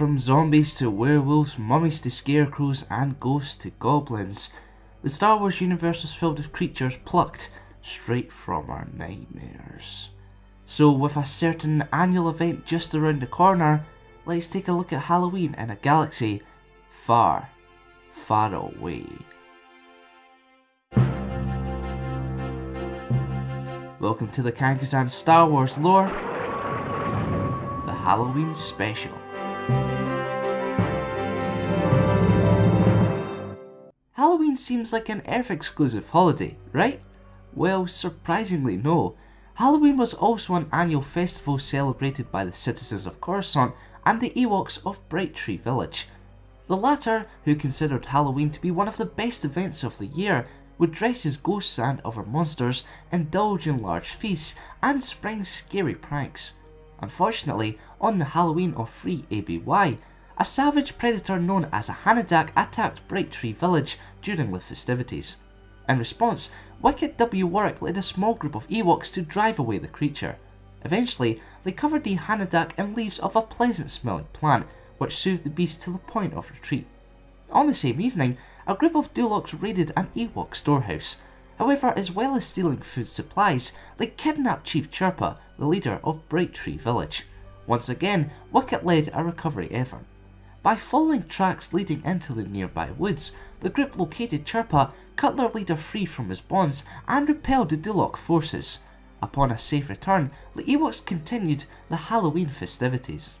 From zombies to werewolves, mummies to scarecrows, and ghosts to goblins, the Star Wars universe is filled with creatures plucked straight from our nightmares. So, with a certain annual event just around the corner, let's take a look at Halloween in a galaxy far, far away. Welcome to the Cancrizans Star Wars lore, the Halloween special. Halloween seems like an Earth exclusive holiday, right? Well, surprisingly no. Halloween was also an annual festival celebrated by the citizens of Coruscant and the Ewoks of Bright Tree Village. The latter, who considered Halloween to be one of the best events of the year, would dress as ghosts and other monsters, indulge in large feasts, and spring scary pranks. Unfortunately, on the Halloween of Free ABY, a savage predator known as a Hanadak attacked Bright Tree Village during the festivities. In response, Wicket W. Warwick led a small group of Ewoks to drive away the creature. Eventually, they covered the Hanadak in leaves of a pleasant smelling plant, which soothed the beast to the point of retreat. On the same evening, a group of Duloks raided an Ewok storehouse. However, as well as stealing food supplies, they kidnapped Chief Chirpa, the leader of Bright Tree Village. Once again, Wicket led a recovery effort. By following tracks leading into the nearby woods, the group located Chirpa, cut their leader free from his bonds, and repelled the Dulok forces. Upon a safe return, the Ewoks continued the Halloween festivities.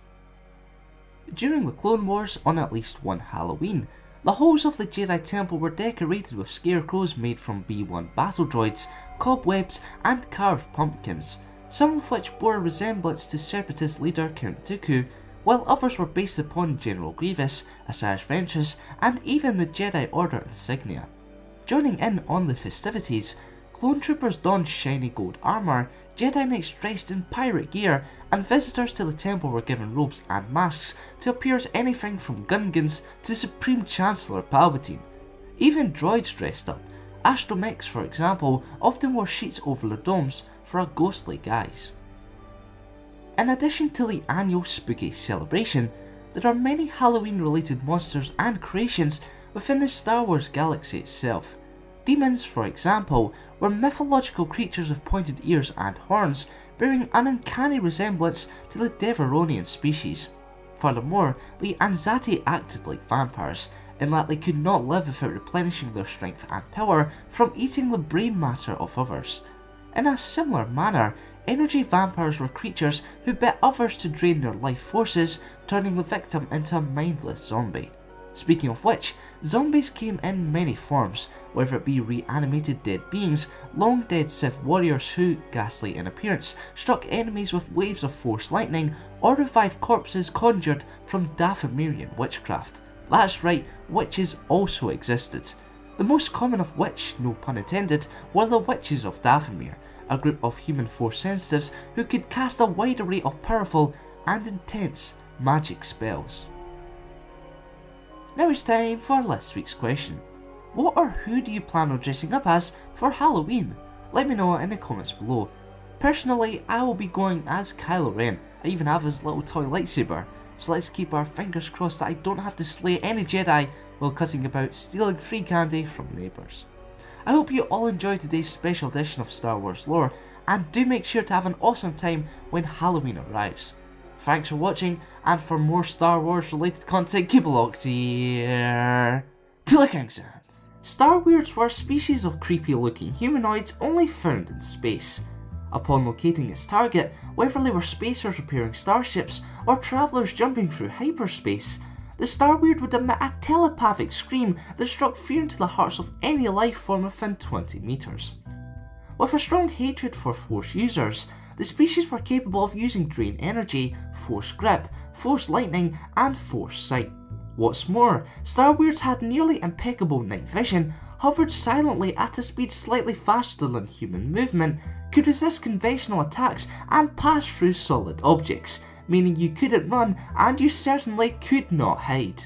During the Clone Wars, on at least one Halloween, the halls of the Jedi Temple were decorated with scarecrows made from B-1 battle droids, cobwebs, and carved pumpkins, some of which bore a resemblance to Separatist leader Count Dooku, while others were based upon General Grievous, Asajj Ventress, and even the Jedi Order insignia. Joining in on the festivities, clone troopers donned shiny gold armour, Jedi Knights dressed in pirate gear, and visitors to the temple were given robes and masks to appear as anything from Gungans to Supreme Chancellor Palpatine. Even droids dressed up. Astromechs, for example, often wore sheets over their domes for a ghostly guise. In addition to the annual spooky celebration, there are many Halloween related monsters and creations within the Star Wars galaxy itself. Demons, for example, were mythological creatures with pointed ears and horns, bearing an uncanny resemblance to the Devaronian species. Furthermore, the Anzati acted like vampires, in that they could not live without replenishing their strength and power from eating the brain matter of others. In a similar manner, energy vampires were creatures who bit others to drain their life forces, turning the victim into a mindless zombie. Speaking of which, zombies came in many forms, whether it be reanimated dead beings, long dead Sith warriors who, ghastly in appearance, struck enemies with waves of force lightning, or revived corpses conjured from Dathomirian witchcraft. That's right, witches also existed. The most common of which, no pun intended, were the Witches of Dathomir, a group of human force sensitives who could cast a wide array of powerful and intense magic spells. Now it's time for last week's question. What or who do you plan on dressing up as for Halloween? Let me know in the comments below. Personally, I will be going as Kylo Ren. I even have his little toy lightsaber. So let's keep our fingers crossed that I don't have to slay any Jedi while cutting about stealing free candy from neighbours. I hope you all enjoyed today's special edition of Star Wars lore, and do make sure to have an awesome time when Halloween arrives. Thanks for watching, and for more Star Wars related content, keep it locked here to the Cancrizans. Star Weirds were a species of creepy looking humanoids only found in space. Upon locating its target, whether they were spacers repairing starships or travellers jumping through hyperspace, the Star Weird would emit a telepathic scream that struck fear into the hearts of any life form within 20 metres. With a strong hatred for Force users, the species were capable of using Drain Energy, Force Grip, Force Lightning, and Force Sight. What's more, Star Weirds had nearly impeccable night vision, hovered silently at a speed slightly faster than human movement, could resist conventional attacks, and pass through solid objects, meaning you couldn't run and you certainly could not hide.